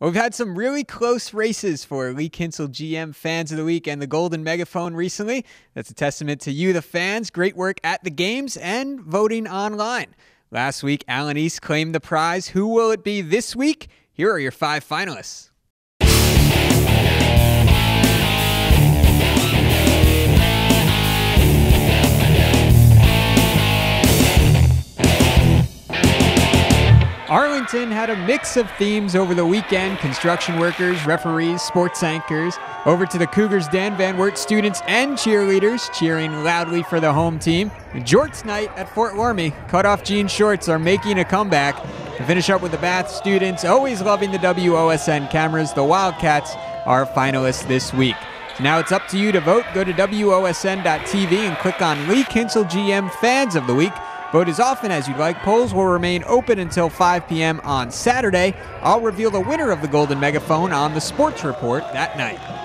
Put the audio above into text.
Well, we've had some really close races for Lee Kinstle GM Fans of the Week and the Golden Megaphone recently. That's a testament to you, the fans, great work at the games, and voting online. Last week, Allen East claimed the prize. Who will it be this week? Here are your five finalists. Arlington had a mix of themes over the weekend construction workers, referees, sports anchors. Over to the Cougars, Dan Van Wert students and cheerleaders cheering loudly for the home team. Jorts night at Fort Loramie. Cut-off jean shorts are making a comeback. To finish up with the Bath students, always loving the WOSN cameras, the Wildcats are finalists this week. Now it's up to you to vote. Go to WOSN.tv and click on Lee Kinstle GM Fans of the Week. Vote as often as you'd like. Polls will remain open until 5 p.m. on Saturday. I'll reveal the winner of the Golden Megaphone on the Sports Report that night.